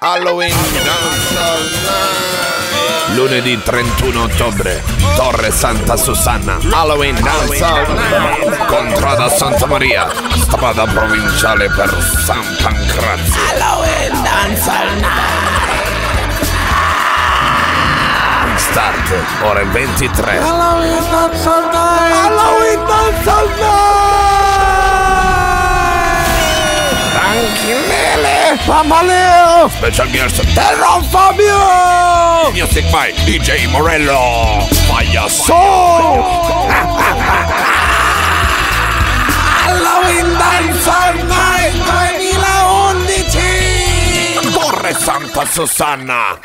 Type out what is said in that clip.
Halloween Night. Lunedì 31 ottobre, Torre Santa Susanna, Halloween Night. Contrada Santa Maria, strada provinciale per San Pancrazio. Halloween Dancehall Night. Start ore 23. Halloween Night. Halloween Dancehall Night. Tranquillele. Mamma Leo. Special guest Terron Fabio. Music by DJ Morello. Payaso. Halloween Dancehall Night 2011. Torre Santa Susanna.